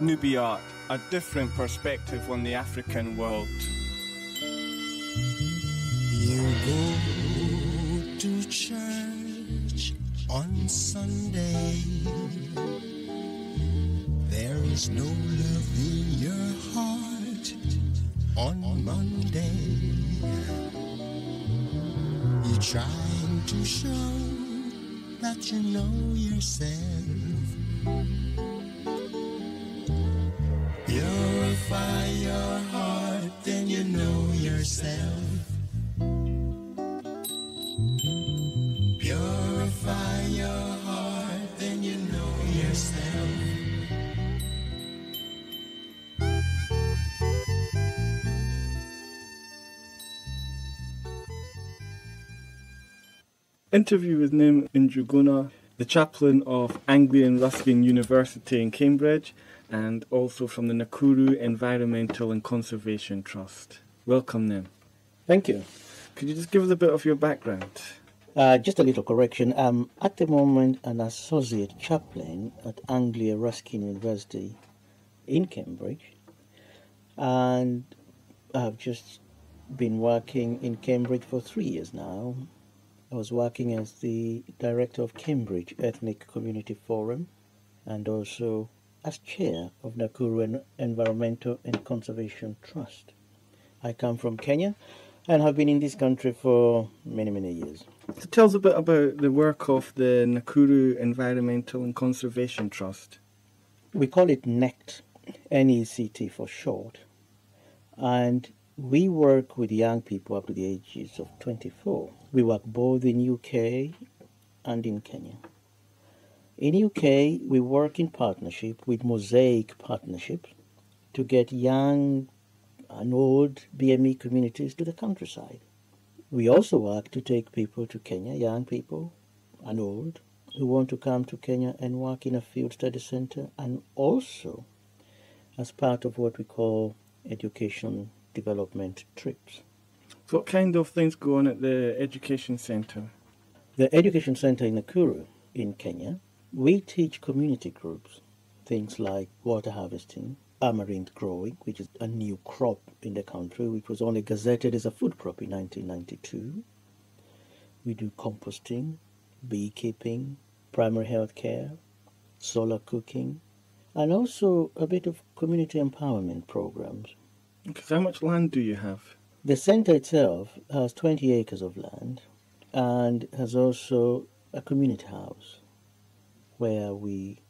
Nubia a different perspective on the African world. You go to church on Sunday. There is no love in your heart on Monday. You're trying to show that you know yourself. Purify your heart, then you know yourself. Purify your heart, then you know yourself. Interview with Nim Njuguna, the chaplain of Anglia Ruskin University in Cambridge and also from the Nakuru Environmental and Conservation Trust. Welcome, Nim. Thank you. Could you just give us a bit of your background? Uh, just a little correction. I'm at the moment an associate chaplain at Anglia Ruskin University in Cambridge, and I've just been working in Cambridge for three years now. I was working as the director of Cambridge Ethnic Community Forum and also as chair of Nakuru En- Environmental and Conservation Trust. I come from Kenya and have been in this country for many, many years. So tell us a bit about the work of the Nakuru Environmental and Conservation Trust. We call it NECT, N-E-C-T for short, and we work with young people up to the ages of 24. We work both in UK and in Kenya. In UK, we work in partnership with Mosaic Partnerships to get young and old BME communities to the countryside. We also work to take people to Kenya, young people and old, who want to come to Kenya and work in a field study center, and also as part of what we call education development trips. So what kind of things go on at the Education Centre? The Education Center in Nakuru in Kenya, we teach community groups things like water harvesting, amaranth growing, which is a new crop in the country, which was only gazetted as a food crop in 1992. We do composting, beekeeping, primary health care, solar cooking, and also a bit of community empowerment programs. Because how much land do you have? The center itself has 20 acres of land and has also a community house where we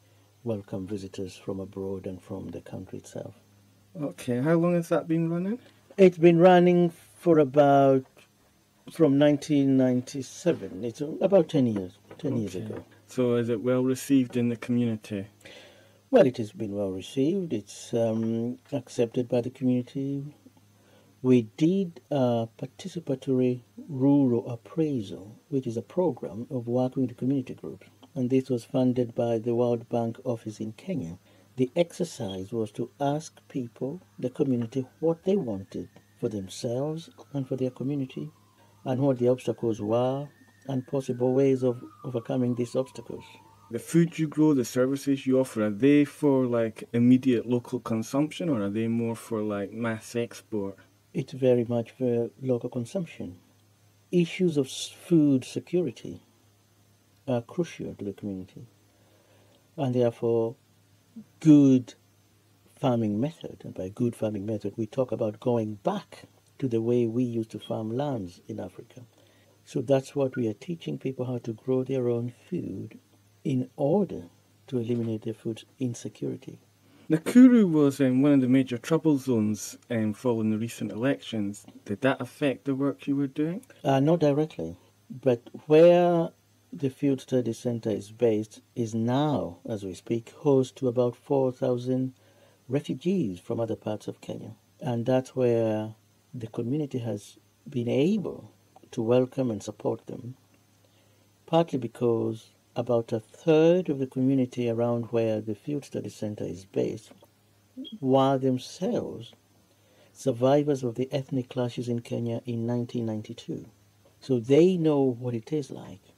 welcome visitors from abroad and from the country itself. Okay, how long has that been running? It's been running for about from 1997. It's about 10 years. 10 years ago. So is it well received in the community? Well, it has been well received. It's um, accepted by the community. We did a participatory rural appraisal, which is a program of working with community groups, and this was funded by the World Bank office in Kenya. The exercise was to ask people, the community, what they wanted for themselves and for their community, and what the obstacles were, and possible ways of overcoming these obstacles. The food you grow, the services you offer, are they for like immediate local consumption or are they more for like mass export? It's very much for local consumption. Issues of food security are crucial to the community, and therefore, good farming method. And by good farming method, we talk about going back to the way we used to farm lands in Africa. So that's what we are teaching people how to grow their own food in order to eliminate their food insecurity. Nakuru was um, one of the major trouble zones um, following the recent elections. Did that affect the work you were doing? Uh, not directly, but where the Field Study Center is based is now, as we speak, host to about 4,000 refugees from other parts of Kenya. And that's where the community has been able to welcome and support them, partly because about a third of the community around where the Field Study Center is based were themselves survivors of the ethnic clashes in Kenya in 1992. So they know what it is like.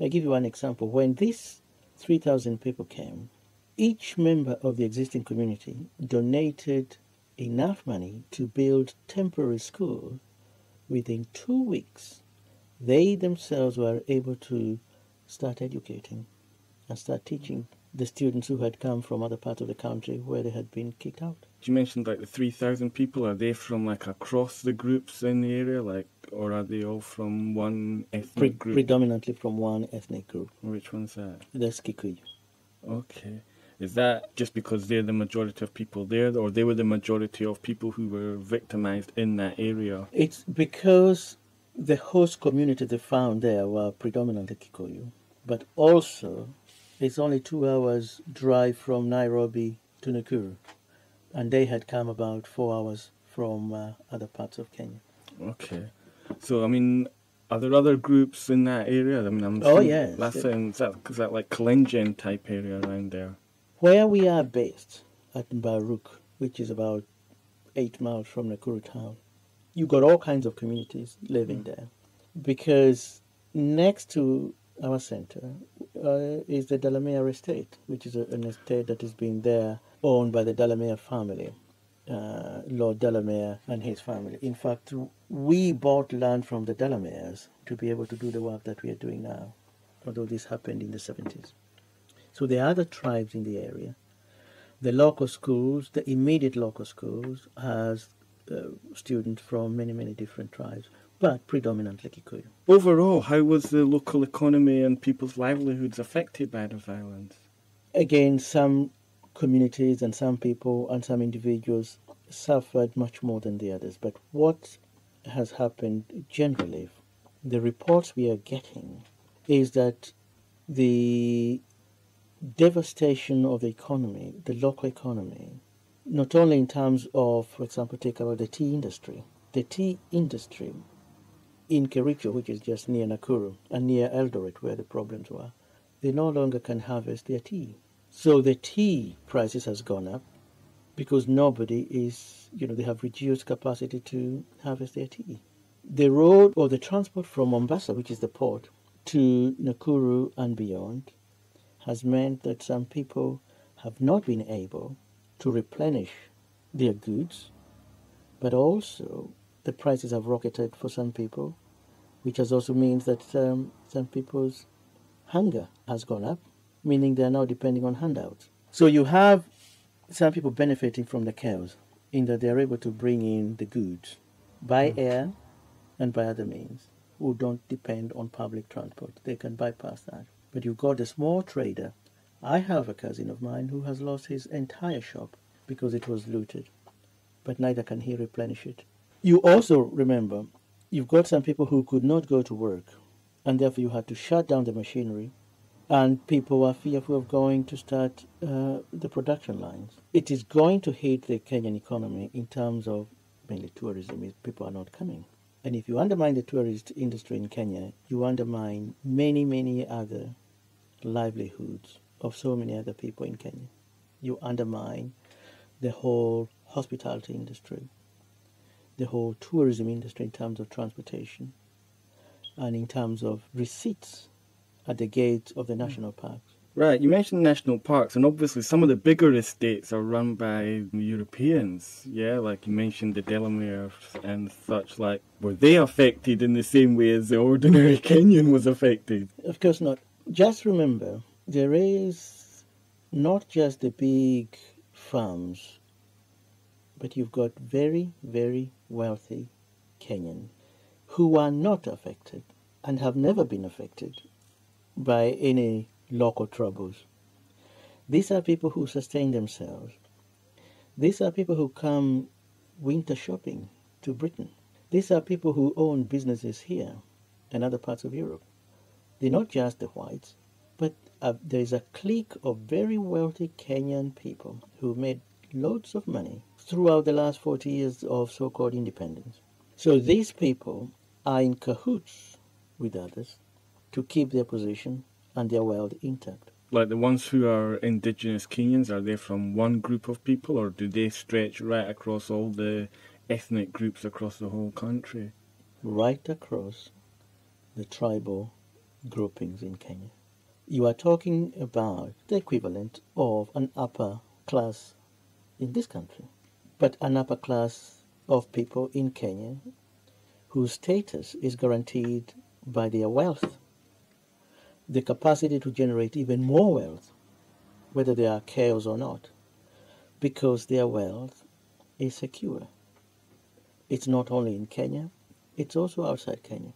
I'll give you one example. When these 3,000 people came, each member of the existing community donated enough money to build temporary school within two weeks they themselves were able to start educating and start teaching the students who had come from other parts of the country where they had been kicked out. You mentioned like the 3,000 people. Are they from like across the groups in the area, like, or are they all from one ethnic Pre- group? predominantly from one ethnic group, Which one's that? that's Kikuyu. Okay. Is that just because they're the majority of people there, or they were the majority of people who were victimized in that area? It's because the host community they found there were predominantly Kikuyu, but also it's only two hours drive from Nairobi to Nakuru, and they had come about four hours from uh, other parts of Kenya. Okay. So, I mean, are there other groups in that area? I mean, I'm Oh, yes. That's in, is that, is that like Kalenjin type area around there? Where we are based at Baruk, which is about eight miles from Nakuru town, you got all kinds of communities living there. Because next to our center uh, is the Delamere estate, which is a, an estate that has been there owned by the Delamere family, uh, Lord Delamere and his family. In fact, we bought land from the Delameres to be able to do the work that we are doing now, although this happened in the 70s. So there are other tribes in the area. The local schools, the immediate local schools, has uh, students from many, many different tribes, but predominantly Kikuyu. Overall, how was the local economy and people's livelihoods affected by the violence? Again, some communities and some people and some individuals suffered much more than the others. But what has happened generally, the reports we are getting, is that the devastation of the economy, the local economy, not only in terms of, for example, take about the tea industry. The tea industry in Kericho, which is just near Nakuru and near Eldoret, where the problems were, they no longer can harvest their tea. So the tea prices has gone up because nobody is, you know, they have reduced capacity to harvest their tea. The road or the transport from Mombasa, which is the port, to Nakuru and beyond has meant that some people have not been able to replenish their goods, but also the prices have rocketed for some people, which has also means that um, some people's hunger has gone up, meaning they are now depending on handouts. So you have some people benefiting from the chaos in that they are able to bring in the goods by air and by other means who don't depend on public transport. They can bypass that. But you've got a small trader. I have a cousin of mine who has lost his entire shop because it was looted, but neither can he replenish it. You also remember, you've got some people who could not go to work, and therefore you had to shut down the machinery, and people are fearful of going to start uh, the production lines. It is going to hit the Kenyan economy in terms of mainly tourism, people are not coming. And if you undermine the tourist industry in Kenya, you undermine many, many other livelihoods of so many other people in Kenya. You undermine the whole hospitality industry, the whole tourism industry in terms of transportation, and in terms of receipts at the gates of the hmm. national parks. Right, you mentioned national parks, and obviously some of the bigger estates are run by Europeans. Yeah, like you mentioned the Delamere and such. Like, were they affected in the same way as the ordinary Kenyan was affected? Of course not. Just remember, there is not just the big farms, but you've got very, very wealthy Kenyans who are not affected and have never been affected by any local troubles. These are people who sustain themselves. These are people who come winter shopping to Britain. These are people who own businesses here and other parts of Europe. They're not just the whites, but uh, there is a clique of very wealthy Kenyan people who made loads of money throughout the last 40 years of so called independence. So these people are in cahoots with others to keep their position and their wealth intact. Like the ones who are indigenous Kenyans, are they from one group of people, or do they stretch right across all the ethnic groups across the whole country? Right across the tribal groupings in Kenya. you are talking about the equivalent of an upper class in this country, but an upper class of people in Kenya whose status is guaranteed by their wealth, the capacity to generate even more wealth, whether they are chaos or not, because their wealth is secure. It's not only in Kenya, it's also outside Kenya.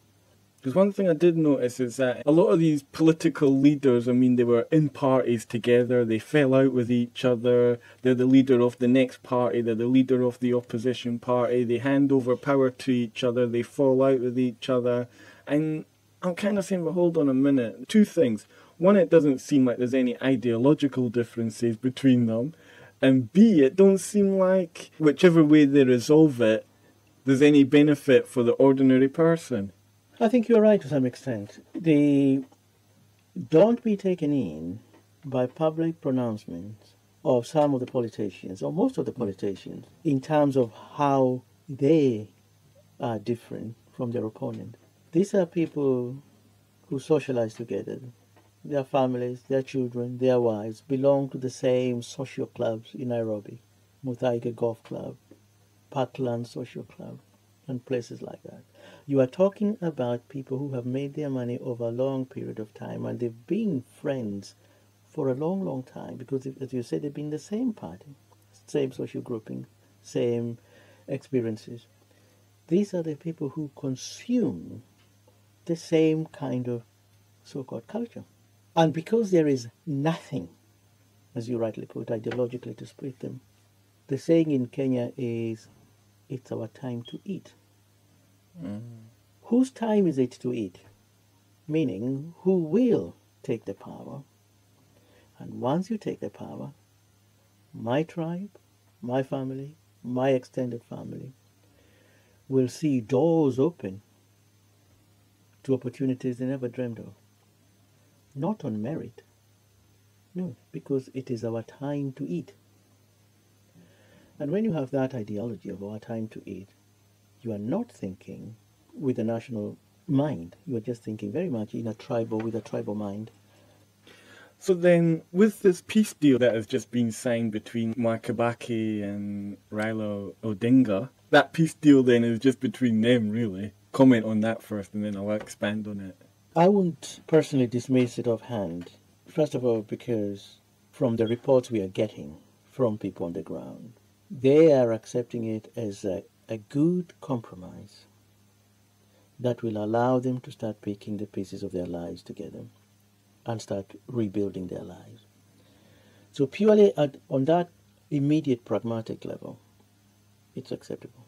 Because one thing I did notice is that a lot of these political leaders, I mean, they were in parties together, they fell out with each other, they're the leader of the next party, they're the leader of the opposition party, they hand over power to each other, they fall out with each other. And I'm kind of saying, well, hold on a minute. Two things. One, it doesn't seem like there's any ideological differences between them. And B, it don't seem like whichever way they resolve it, there's any benefit for the ordinary person. I think you're right to some extent. The don't be taken in by public pronouncements of some of the politicians, or most of the politicians, in terms of how they are different from their opponent. These are people who socialize together. Their families, their children, their wives belong to the same social clubs in Nairobi, Muthaiga Golf Club, Parkland Social Club, and places like that. You are talking about people who have made their money over a long period of time and they've been friends for a long, long time because, as you say, they've been the same party, same social grouping, same experiences. These are the people who consume the same kind of so called culture. And because there is nothing, as you rightly put, ideologically to split them, the saying in Kenya is, it's our time to eat. Whose time is it to eat? Meaning, who will take the power? And once you take the power, my tribe, my family, my extended family will see doors open to opportunities they never dreamed of. Not on merit. No, because it is our time to eat. And when you have that ideology of our time to eat, you are not thinking with a national mind. You are just thinking very much in a tribal, with a tribal mind. So then, with this peace deal that has just been signed between Mwai Kibaki and Raila Odinga, that peace deal then is just between them, really. Comment on that first, and then I'll expand on it. I wouldn't personally dismiss it offhand. First of all, because from the reports we are getting from people on the ground, they are accepting it as a a good compromise that will allow them to start picking the pieces of their lives together and start rebuilding their lives. So, purely at, on that immediate pragmatic level, it's acceptable.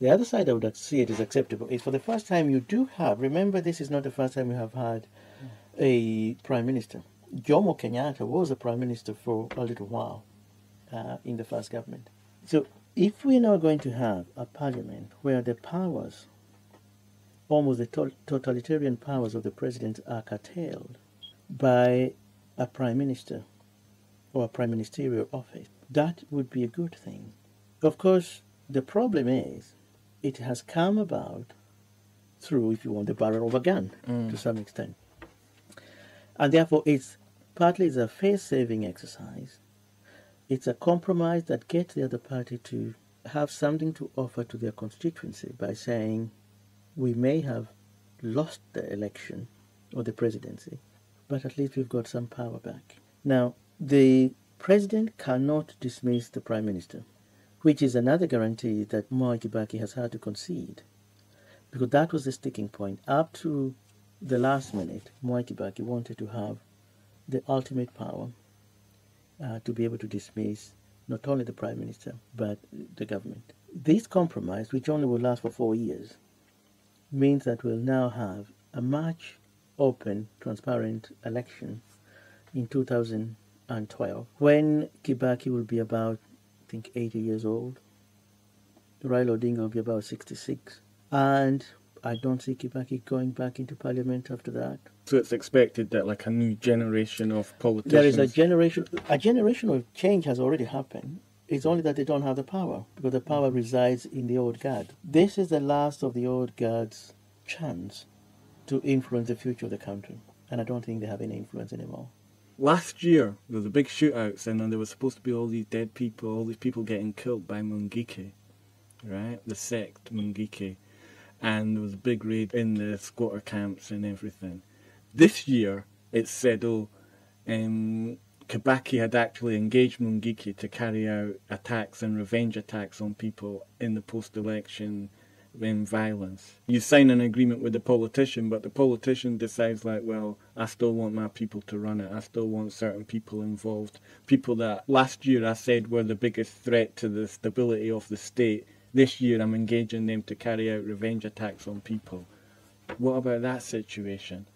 The other side I would see it as acceptable is for the first time you do have, remember, this is not the first time you have had a prime minister. Jomo Kenyatta was a prime minister for a little while uh, in the first government. So if we're now going to have a parliament where the powers, almost the to- totalitarian powers of the president are curtailed by a prime minister or a prime ministerial office, that would be a good thing. Of course, the problem is it has come about through, if you want, the barrel of a gun mm. to some extent. And therefore, it's partly it's a face-saving exercise it's a compromise that gets the other party to have something to offer to their constituency by saying, we may have lost the election or the presidency, but at least we've got some power back. Now, the president cannot dismiss the prime minister, which is another guarantee that Mwai Kibaki has had to concede, because that was the sticking point. Up to the last minute, Mwai Kibaki wanted to have the ultimate power uh, to be able to dismiss not only the prime minister but the government. This compromise, which only will last for four years, means that we'll now have a much open, transparent election in 2012 when Kibaki will be about, I think, 80 years old. Raila Odinga will be about 66. And I don't see Kibaki going back into parliament after that. So it's expected that like a new generation of politicians. There is a generation. A generation of change has already happened. It's only that they don't have the power because the power resides in the old guard. This is the last of the old guard's chance to influence the future of the country. and I don't think they have any influence anymore. Last year, there was a big shootouts, and then there was supposed to be all these dead people, all these people getting killed by Mungiki, right? The sect Mungiki. And there was a big raid in the squatter camps and everything. This year, it's said, oh, um, Kibaki had actually engaged Mungiki to carry out attacks and revenge attacks on people in the post-election um, violence. You sign an agreement with the politician, but the politician decides like, well, I still want my people to run it. I still want certain people involved. People that last year I said were the biggest threat to the stability of the state. This year I'm engaging them to carry out revenge attacks on people. What about that situation?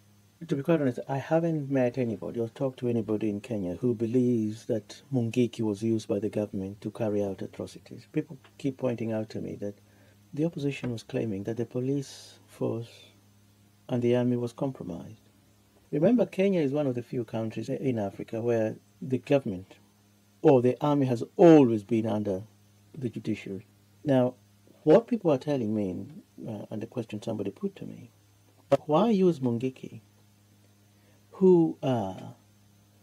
To be quite honest, I haven't met anybody or talked to anybody in Kenya who believes that Mungiki was used by the government to carry out atrocities. People keep pointing out to me that the opposition was claiming that the police force and the army was compromised. Remember, Kenya is one of the few countries in Africa where the government or the army has always been under the judiciary. Now, what people are telling me, uh, and the question somebody put to me, why use Mungiki? who are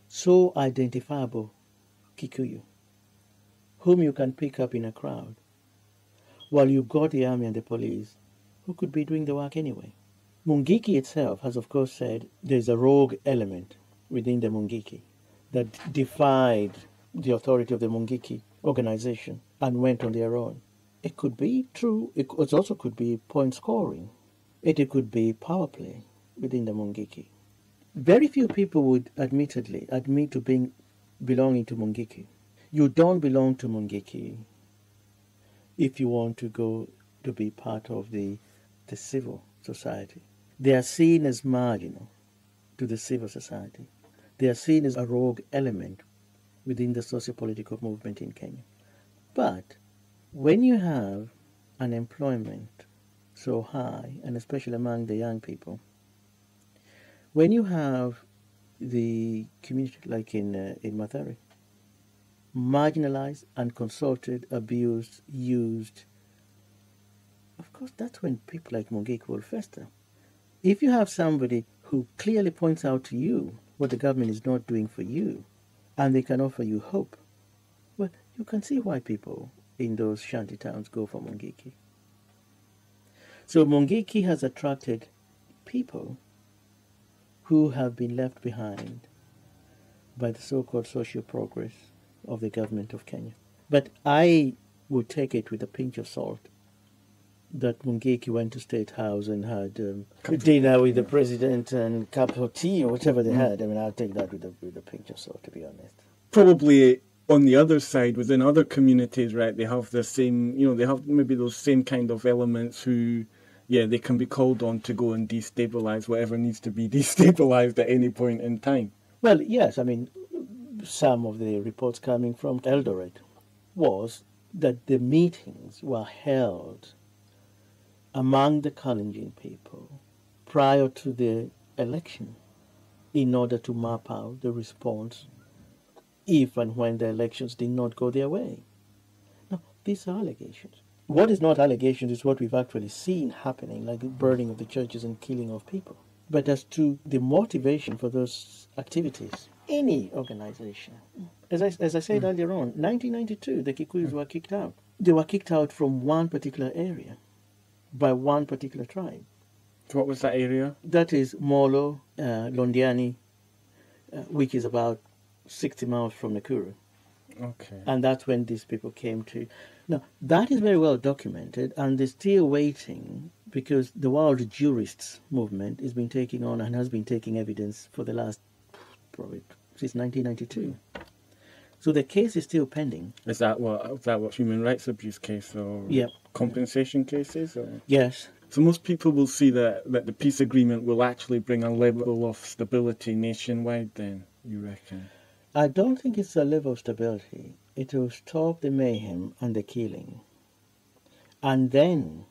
so identifiable Kikuyu, whom you can pick up in a crowd, while you've got the army and the police who could be doing the work anyway. Mungiki itself has, of course, said there's a rogue element within the Mungiki that defied the authority of the Mungiki organization and went on their own. It could be true. It also could be point scoring. It, could be power play within the Mungiki. Very few people would admittedly admit to being belonging to Mungiki. You don't belong to Mungiki if you want to go to be part of the, the civil society. They are seen as marginal to the civil society. They are seen as a rogue element within the socio-political movement in Kenya. But when you have unemployment so high, and especially among the young people, when you have the community, like in uh, in Mathare, marginalized, unconsulted, abused, used, of course, that's when people like Mungiki will fester. If you have somebody who clearly points out to you what the government is not doing for you, and they can offer you hope, well, you can see why people in those shanty towns go for Mungiki. So Mungiki has attracted people who have been left behind by the so-called social progress of the government of Kenya. But I would take it with a pinch of salt that Mungiki went to State House and had um, dinner with the president and cup of tea or whatever they mm. had. I mean, I'll take that with a, with a pinch of salt, to be honest. Probably on the other side, within other communities, right, they have the same, you know, they have maybe those same kind of elements who yeah, they can be called on to go and destabilize whatever needs to be destabilized at any point in time. Well, yes, I mean, some of the reports coming from Eldoret was that the meetings were held among the Kalenjin people prior to the election in order to map out the response if and when the elections did not go their way. Now, these are allegations. What is not allegations is what we've actually seen happening, like the burning of the churches and killing of people. But as to the motivation for those activities, any organization, as I, as I said mm. earlier on, 1992, the Kikuyus mm. were kicked out. They were kicked out from one particular area by one particular tribe. What was that area? That is Molo, uh, Londiani, uh, which is about 60 miles from Nakuru. Okay. And that's when these people came to. Now, that is very well documented, and they're still waiting because the world jurists movement has been taking on and has been taking evidence for the last probably since 1992. So the case is still pending. Is that what is that what human rights abuse case or yep. compensation cases? Or? Yes. So most people will see that, that the peace agreement will actually bring a level of stability nationwide. Then you reckon? I don't think it's a level of stability it will stop the mayhem and the killing. And then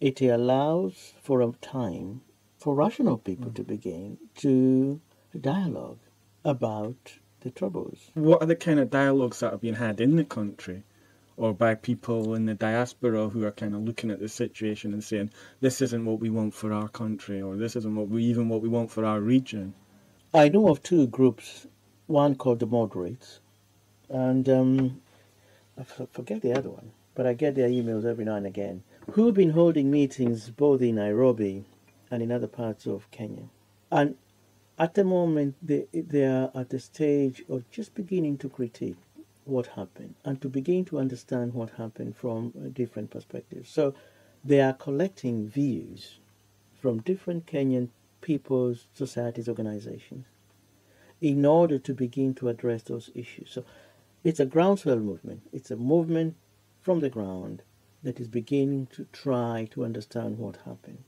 it allows for a time for rational people to mm. begin to dialogue about the troubles. What are the kind of dialogues that are being had in the country or by people in the diaspora who are kind of looking at the situation and saying, this isn't what we want for our country, or this isn't what we even what we want for our region? I know of two groups, one called the Moderates, and um, I forget the other one, but I get their emails every now and again, who've been holding meetings both in Nairobi and in other parts of Kenya. And at the moment, they, they are at the stage of just beginning to critique what happened and to begin to understand what happened from different perspectives. So they are collecting views from different Kenyan people's societies, organizations, in order to begin to address those issues. So it's a groundswell movement. It's a movement from the ground that is beginning to try to understand what happened.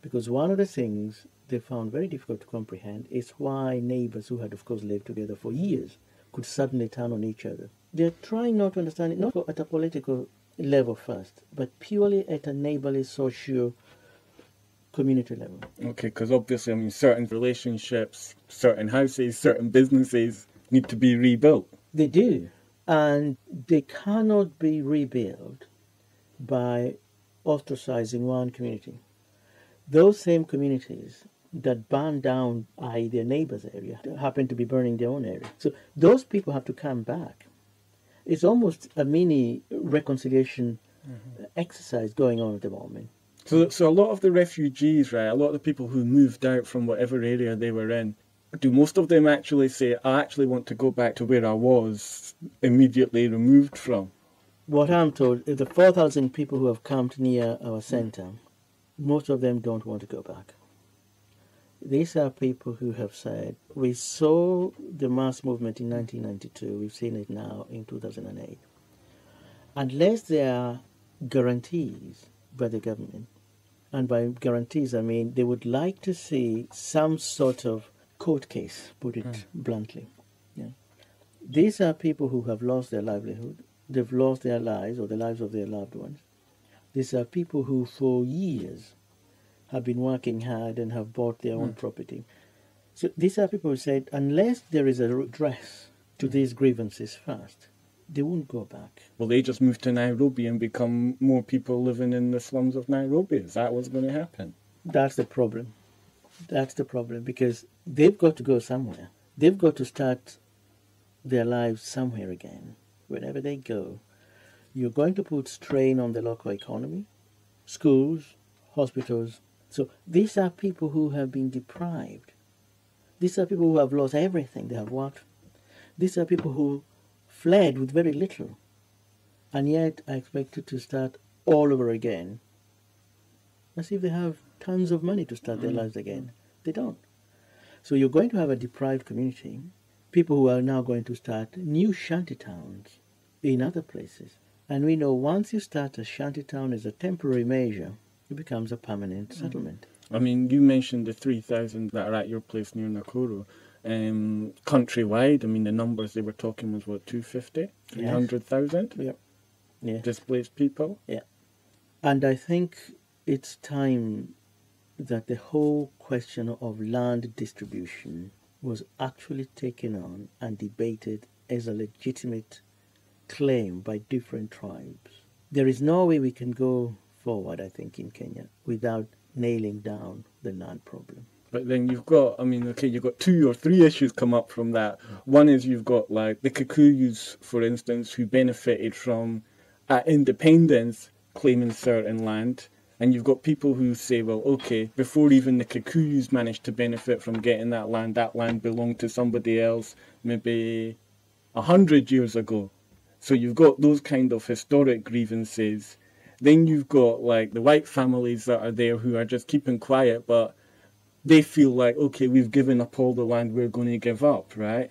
Because one of the things they found very difficult to comprehend is why neighbors who had, of course, lived together for years could suddenly turn on each other. They're trying not to understand it, not at a political level first, but purely at a neighborly socio community level. Okay, because obviously, I mean, certain relationships, certain houses, certain businesses need to be rebuilt. They do. And they cannot be rebuilt by ostracizing one community. Those same communities that burn down i.e. their neighbor's area happen to be burning their own area. So those people have to come back. It's almost a mini reconciliation mm-hmm. exercise going on at the moment. So, so a lot of the refugees, right, a lot of the people who moved out from whatever area they were in, do most of them actually say, I actually want to go back to where I was immediately removed from? What I'm told, is the 4,000 people who have camped near our center, most of them don't want to go back. These are people who have said, we saw the mass movement in 1992, we've seen it now in 2008. Unless there are guarantees by the government, and by guarantees I mean they would like to see some sort of court case, put it hmm. bluntly. Yeah. These are people who have lost their livelihood, they've lost their lives or the lives of their loved ones. These are people who, for years, have been working hard and have bought their own hmm. property. So these are people who said, unless there is a redress to hmm. these grievances first, they won't go back. Well, they just move to Nairobi and become more people living in the slums of Nairobi? Is that what's going to happen? That's the problem. That's the problem because they've got to go somewhere. They've got to start their lives somewhere again. Wherever they go, you're going to put strain on the local economy, schools, hospitals. So these are people who have been deprived. These are people who have lost everything they have worked. These are people who fled with very little and yet are expected to start all over again as if they have tons of money to start their mm. lives again. They don't. So you're going to have a deprived community, people who are now going to start new shanty towns in other places. And we know once you start a shanty town as a temporary measure, it becomes a permanent mm. settlement. I mean, you mentioned the 3,000 that are at your place near Nakuru. Um, countrywide, I mean, the numbers they were talking was what, 250? 300,000 Yep. Yeah. displaced people? Yeah, and I think it's time that the whole question of land distribution was actually taken on and debated as a legitimate claim by different tribes. There is no way we can go forward, I think, in Kenya without nailing down the land problem. But then you've got, I mean, okay, you've got two or three issues come up from that. One is you've got like the Kikuyus, for instance, who benefited from at independence claiming certain land. And you've got people who say, well, okay, before even the Kikuyus managed to benefit from getting that land, that land belonged to somebody else maybe a hundred years ago. So you've got those kind of historic grievances. Then you've got like the white families that are there who are just keeping quiet, but they feel like, okay, we've given up all the land we're going to give up, right?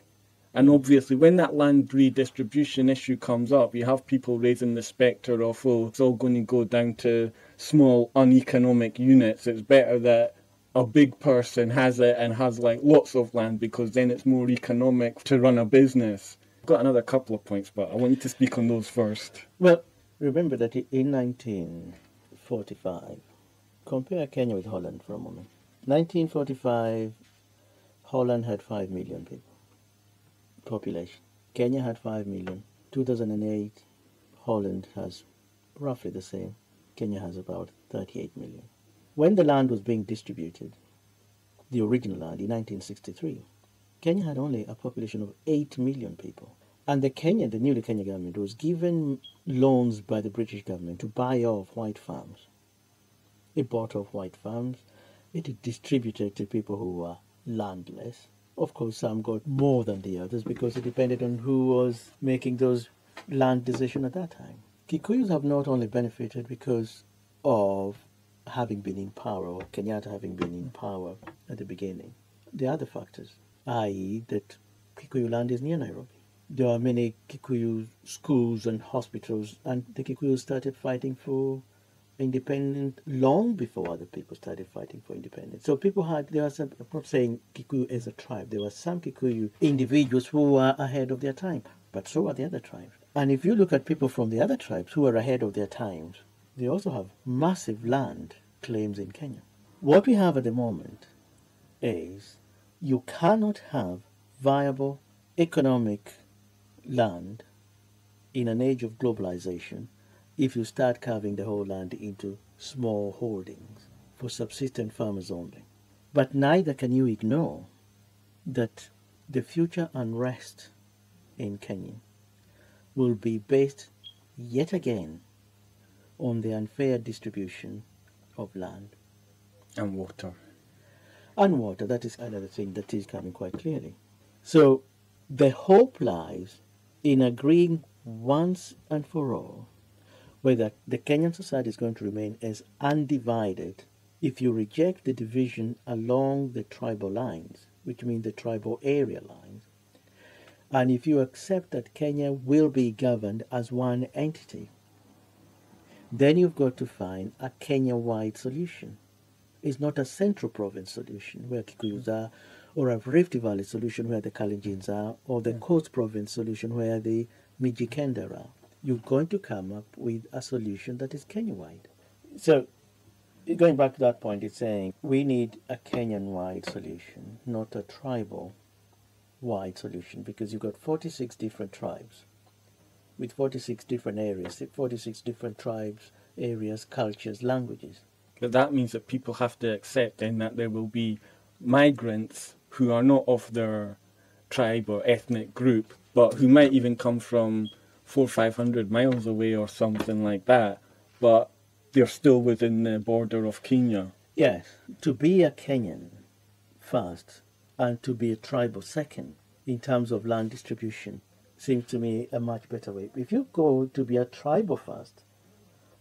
And obviously, when that land redistribution issue comes up, you have people raising the spectre of, oh, it's all going to go down to small, uneconomic units. It's better that a big person has it and has like lots of land because then it's more economic to run a business. I've got another couple of points, but I want you to speak on those first. Well, remember that in 1945, compare Kenya with Holland for a moment. 1945, Holland had 5 million people, population. Kenya had 5 million. 2008, Holland has roughly the same. Kenya has about 38 million. When the land was being distributed, the original land in 1963, Kenya had only a population of 8 million people. And the Kenya, the newly Kenya government, was given loans by the British government to buy off white farms. It bought off white farms. It distributed to people who were landless. Of course, some got more than the others because it depended on who was making those land decisions at that time. Kikuyus have not only benefited because of having been in power, or Kenyatta having been in power at the beginning. The other factors, i.e., that Kikuyu land is near Nairobi. There are many Kikuyu schools and hospitals, and the Kikuyu started fighting for independence long before other people started fighting for independence. So people had, there are some, I'm not saying Kikuyu as a tribe, there were some Kikuyu individuals who were ahead of their time, but so are the other tribes. And if you look at people from the other tribes who are ahead of their times, they also have massive land claims in Kenya. What we have at the moment is you cannot have viable economic land in an age of globalization if you start carving the whole land into small holdings for subsistent farmers only. But neither can you ignore that the future unrest in Kenya will be based yet again on the unfair distribution of land And water. and water. That is another thing that is coming quite clearly. So the hope lies in agreeing once and for all whether the Kenyan society is going to remain as undivided if you reject the division along the tribal lines, which means the tribal area lines, and if you accept that Kenya will be governed as one entity, then you've got to find a Kenya wide solution. It's not a central province solution where Kikuyus are, uh, or a Rift Valley solution where the Kalenjins are, or the mm. Coast Province solution where the Mijikenda are. You're going to come up with a solution that is Kenya wide. So, going back to that point, it's saying we need a Kenyan wide solution, not a tribal wide solution, because you've got 46 different tribes with 46 different areas, 46 different tribes, areas, cultures, languages. But that means that people have to accept then that there will be migrants who are not of their tribe or ethnic group, but who might even come from four five hundred miles away or something like that, but they're still within the border of Kenya. Yes, to be a Kenyan first and to be a tribal second in terms of land distribution seems to me a much better way. If you go to be a tribal first,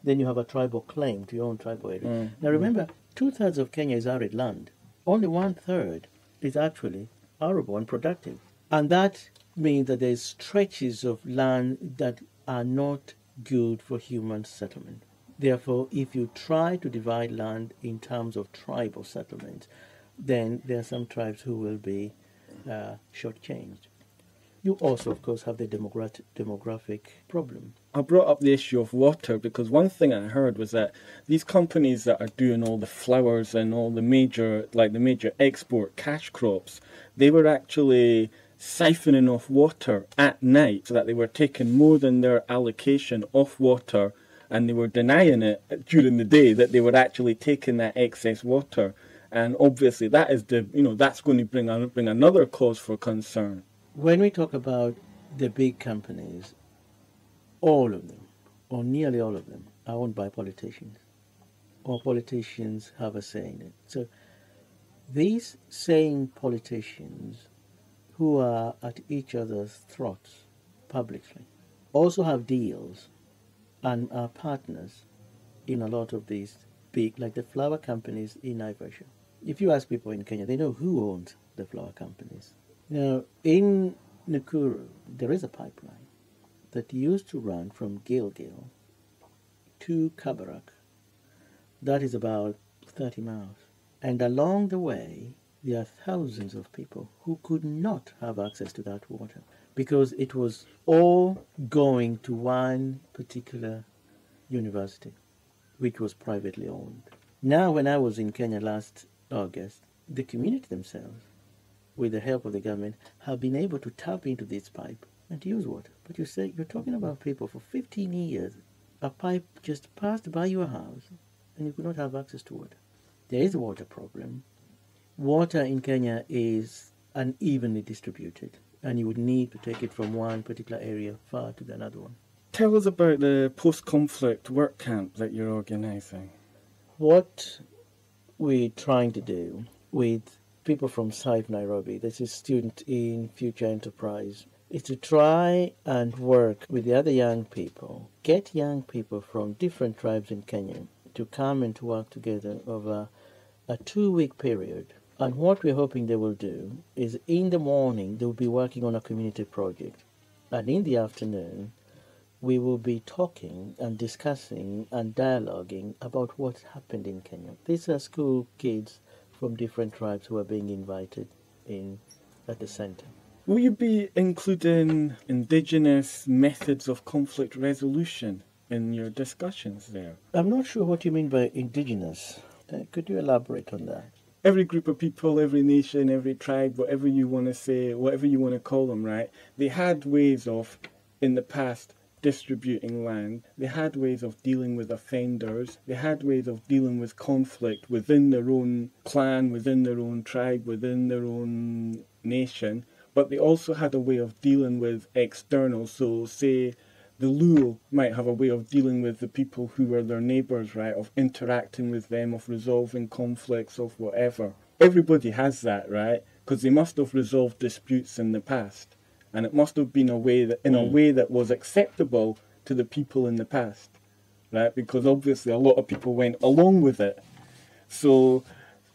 then you have a tribal claim to your own tribal area. Mm, now mm. remember, two thirds of Kenya is arid land. Only one third is actually arable and productive. And that means that there's stretches of land that are not good for human settlement. Therefore, if you try to divide land in terms of tribal settlement, then there are some tribes who will be uh, shortchanged. You also, of course, have the demogra- demographic problem. I brought up the issue of water because one thing I heard was that these companies that are doing all the flowers and all the major, like the major export cash crops, they were actually siphoning off water at night so that they were taking more than their allocation of water and they were denying it during the day that they were actually taking that excess water. And obviously that is the, you know, that's going to bring, bring another cause for concern. When we talk about the big companies, all of them, or nearly all of them, are owned by politicians, or politicians have a say in it. So these same politicians who are at each other's throats publicly also have deals and are partners in a lot of these big, like the flower companies in Naivasha. If you ask people in Kenya, they know who owns the flower companies. Now, in Nakuru, there is a pipeline that used to run from Gilgil to Kabarak. That is about 30 miles. And along the way, there are thousands of people who could not have access to that water because it was all going to one particular university, which was privately owned. Now, when I was in Kenya last August, the community themselves, with the help of the government, have been able to tap into this pipe and use water. But you say you're talking about people for 15 years, a pipe just passed by your house, and you could not have access to water. There is a water problem. Water in Kenya is unevenly distributed, and you would need to take it from one particular area far to another one. Tell us about the post conflict work camp that you're organising. What we're trying to do with people from SAIF Nairobi, this is student in future enterprise, is to try and work with the other young people, get young people from different tribes in Kenya to come and to work together over a two week period. And what we're hoping they will do is in the morning they will be working on a community project. And in the afternoon, we will be talking and discussing and dialoguing about what happened in Kenya. These are school kids from different tribes who are being invited in at the center. Will you be including indigenous methods of conflict resolution in your discussions there? I'm not sure what you mean by indigenous. Uh, could you elaborate on that? Every group of people, every nation, every tribe, whatever you want to say, whatever you want to call them, right? They had ways of, in the past, distributing land. They had ways of dealing with offenders. They had ways of dealing with conflict within their own clan, within their own tribe, within their own nation. But they also had a way of dealing with external. So, say, the Luo might have a way of dealing with the people who were their neighbours, right? Of interacting with them, of resolving conflicts, of whatever. Everybody has that, right? Because they must have resolved disputes in the past and it must have been a way that in a mm. way that was acceptable to the people in the past, right? Because obviously a lot of people went along with it. So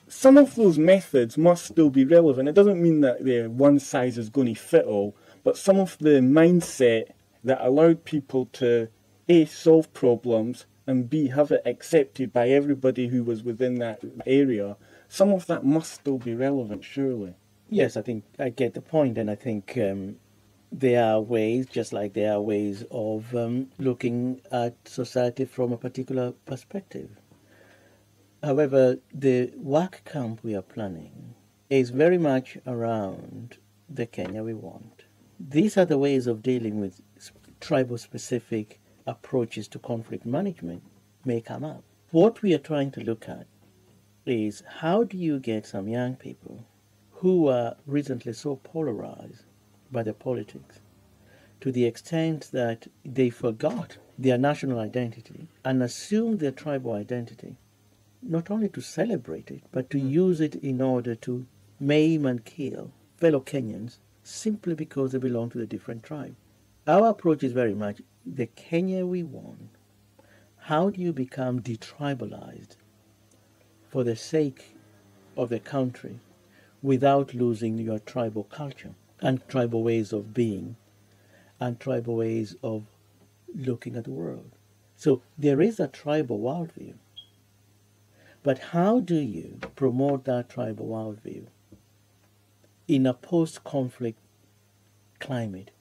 some of those methods must still be relevant. It doesn't mean that the one size is going to fit all, but some of the mindset that allowed people to a solve problems and b have it accepted by everybody who was within that area. Some of that must still be relevant, surely. Yes, I think I get the point, and I think um, there are ways, just like there are ways of um, looking at society from a particular perspective. However, the work camp we are planning is very much around the Kenya we want. These are the ways of dealing with tribal specific approaches to conflict management may come up. What we are trying to look at is how do you get some young people who are recently so polarized by the politics to the extent that they forgot their national identity and assumed their tribal identity, not only to celebrate it, but to hmm. use it in order to maim and kill fellow Kenyans simply because they belong to a different tribe. Our approach is very much the Kenya we want. How do you become detribalized for the sake of the country without losing your tribal culture? and tribal ways of being and tribal ways of looking at the world. So there is a tribal worldview. But how do you promote that tribal worldview in a post conflict climate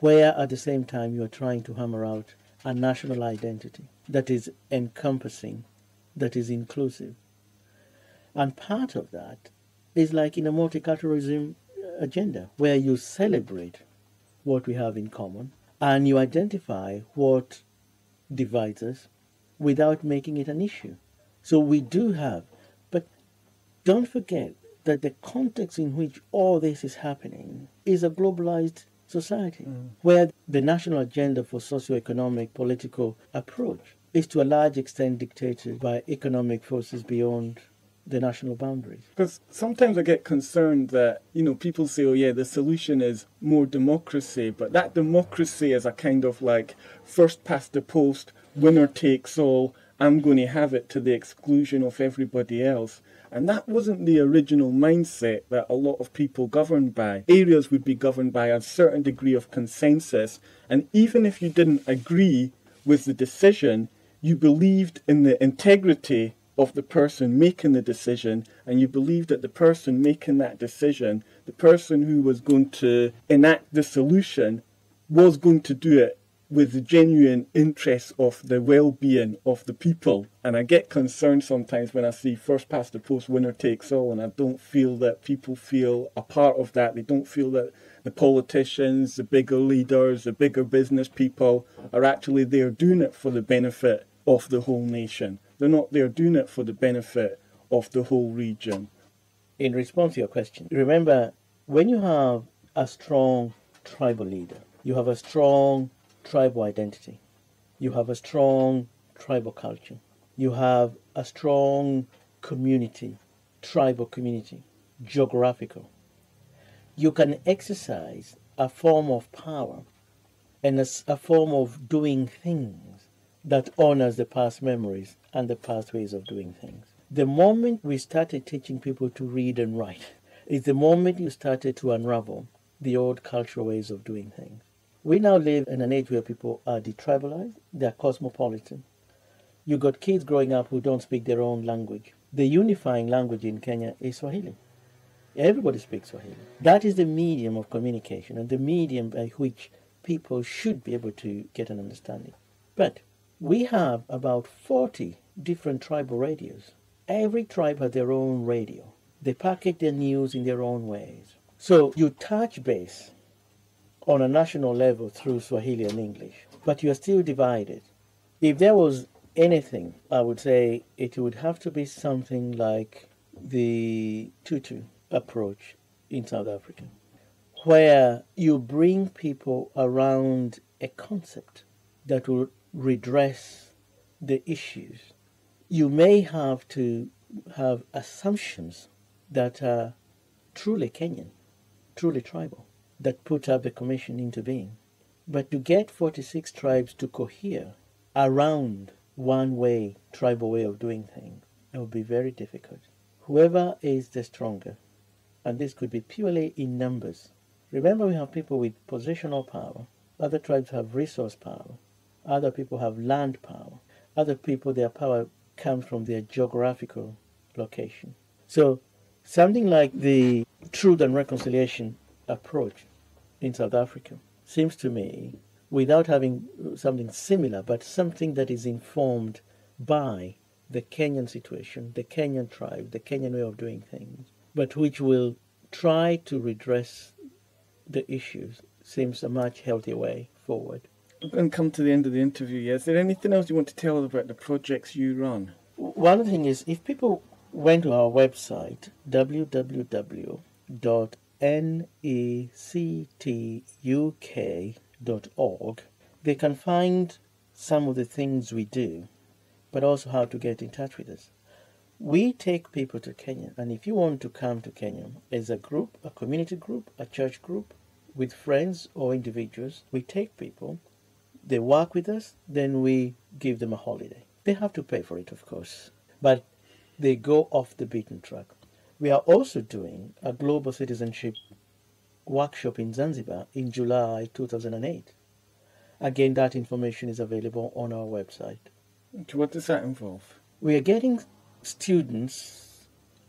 where at the same time you are trying to hammer out a national identity that is encompassing, that is inclusive? And part of that is like in a multiculturalism agenda where you celebrate what we have in common and you identify what divides us without making it an issue. So we do have, but don't forget that the context in which all this is happening is a globalized society mm. where the national agenda for socio-economic political approach is to a large extent dictated by economic forces beyond the national boundaries. Because sometimes I get concerned that, you know, people say, oh, yeah, the solution is more democracy, but that democracy is a kind of like first past the post, winner takes all, I'm going to have it to the exclusion of everybody else. And that wasn't the original mindset that a lot of people governed by. Areas would be governed by a certain degree of consensus, and even if you didn't agree with the decision, you believed in the integrity of the person making the decision, and you believed that the person making that decision, the person who was going to enact the solution, was going to do it with the genuine interest of the well-being of the people. And I get concerned sometimes when I see first past the post winner takes all, and I don't feel that people feel a part of that. They don't feel that the politicians, the bigger leaders, the bigger business people are actually there doing it for the benefit of the whole nation. They're not there doing it for the benefit of the whole region. In response to your question, remember when you have a strong tribal leader, you have a strong tribal identity, you have a strong tribal culture, you have a strong community, tribal community, geographical. You can exercise a form of power and a, a form of doing things that honors the past memories and the past ways of doing things. The moment we started teaching people to read and write is the moment you started to unravel the old cultural ways of doing things. We now live in an age where people are detribalized, they're cosmopolitan. You got kids growing up who don't speak their own language. The unifying language in Kenya is Swahili. Everybody speaks Swahili. That is the medium of communication and the medium by which people should be able to get an understanding. But we have about 40 different tribal radios. Every tribe has their own radio. They package their news in their own ways. So you touch base on a national level through Swahili and English, but you're still divided. If there was anything, I would say it would have to be something like the Tutu approach in South Africa, where you bring people around a concept that will redress the issues. You may have to have assumptions that are truly Kenyan, truly tribal, that put up the commission into being. But to get 46 tribes to cohere around one way, tribal way of doing things, it would be very difficult. Whoever is the stronger, and this could be purely in numbers. Remember, we have people with positional power, other tribes have resource power, other people have land power, other people, their power comes from their geographical location. So, something like the truth and reconciliation approach in South Africa seems to me, without having something similar, but something that is informed by the Kenyan situation, the Kenyan tribe, the Kenyan way of doing things, but which will try to redress the issues, seems a much healthier way forward. To come to the end of the interview. Yeah. Is there anything else you want to tell us about the projects you run? One thing is, if people went to our website, www.nectuk.org, they can find some of the things we do, but also how to get in touch with us. We take people to Kenya, and if you want to come to Kenya as a group, a community group, a church group, with friends or individuals, we take people, they work with us, then we give them a holiday. They have to pay for it, of course, but they go off the beaten track. We are also doing a global citizenship workshop in Zanzibar in July 2008. Again, that information is available on our website. Okay, what does that involve? We are getting students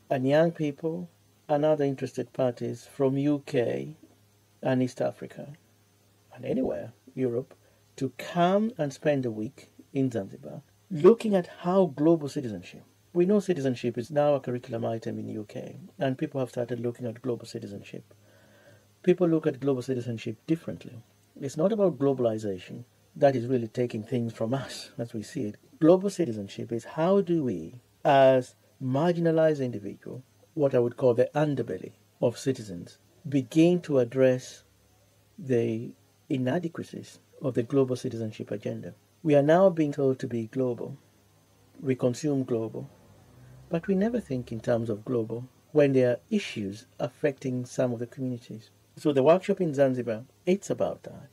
and young people and other interested parties from UK and East Africa and anywhere, Europe, to come and spend a week in Zanzibar looking at how global citizenship. We know citizenship is now a curriculum item in the UK, and people have started looking at global citizenship. People look at global citizenship differently. It's not about globalization. That is really taking things from us as we see it. Global citizenship is how do we as marginalized individual, what I would call the underbelly of citizens, begin to address the inadequacies of the global citizenship agenda. We are now being told to be global. We consume global. But we never think in terms of global when there are issues affecting some of the communities. So the workshop in Zanzibar, it's about that.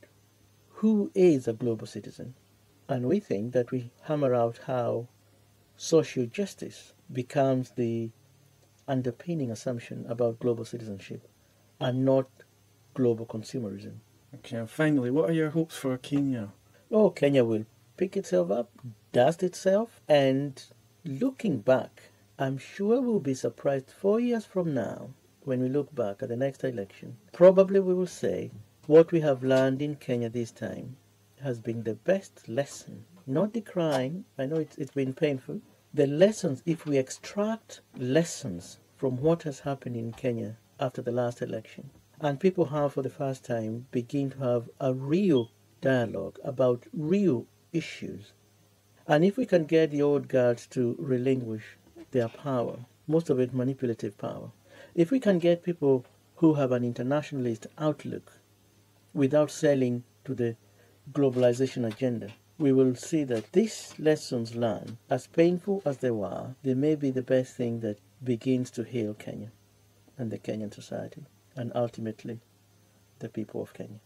Who is a global citizen? And we think that we hammer out how social justice becomes the underpinning assumption about global citizenship and not global consumerism. Okay, and finally, what are your hopes for Kenya? Oh, Kenya will pick itself up, dust itself, and looking back, I'm sure we'll be surprised four years from now when we look back at the next election. Probably we will say what we have learned in Kenya this time has been the best lesson. Not the crime, I know it's, it's been painful. The lessons, if we extract lessons from what has happened in Kenya after the last election, And people have, for the first time, begin to have a real dialogue about real issues. And if we can get the old guards to relinquish their power, most of it manipulative power, if we can get people who have an internationalist outlook without selling to the globalization agenda, we will see that these lessons learned, as painful as they were, they may be the best thing that begins to heal Kenya and the Kenyan society, and ultimately the people of Kenya.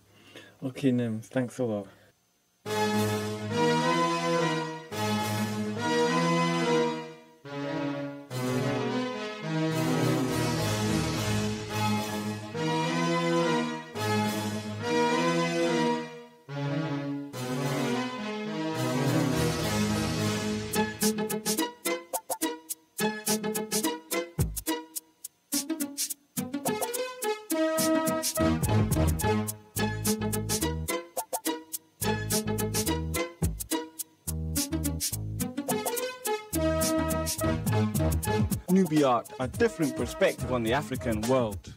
Okay, Nims, thanks a lot. A different perspective on the African world.